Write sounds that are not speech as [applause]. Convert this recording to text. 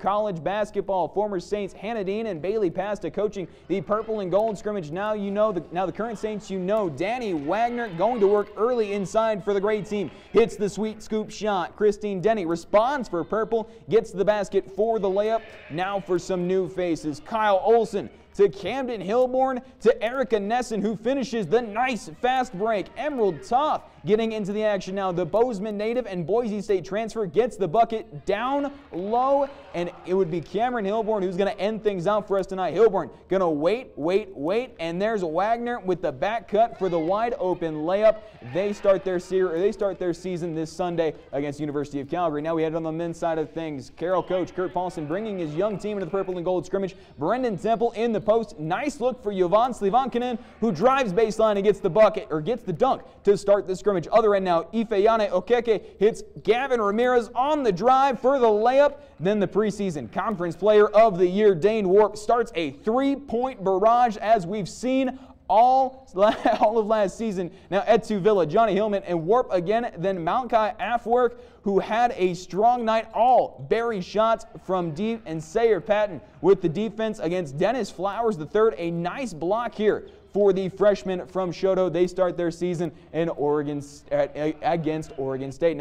college basketball. Former Saints Hannah Dean and Bailey Pasta coaching the purple and gold scrimmage. Now you know the now the current Saints you know Danny Wagner going to work early inside for the great team. Hits the sweet scoop shot. Christine Denny responds for purple, gets the basket for the layup. Now for some new faces. Kyle Olson to Camden Hilborn to Erica Nessen who finishes the nice fast break. Emerald Toth getting into the action now. The Bozeman native and Boise State transfer gets the bucket down low and it would be Cameron Hilborn who's going to end things out for us tonight. Hilborn going to wait, wait, wait and there's Wagner with the back cut for the wide open layup. They start their series, they start their season this Sunday against University of Calgary. Now we head on the men's side of things. Carroll coach Kurt Paulson bringing his young team into the purple and gold scrimmage. Brendan Temple in the post. Nice look for Jovan Slivankinen who drives baseline and gets the bucket or gets the dunk to start the scrimmage. Other end now, Ifeanyi Okeke hits Gavin Ramirez on the drive for the layup. Then the preseason conference player of the year, Dane Warp, starts a three-point barrage as we've seen all, [laughs] all of last season. Now Etsu Villa, Johnny Hillman, and Warp again. Then Malachi Afwork, who had a strong night. All Barry shots from deep, and Sayer Patton with the defense against Dennis Flowers the third. A nice block here for the freshman from Choteau. They start their season in Oregon against Oregon State. Now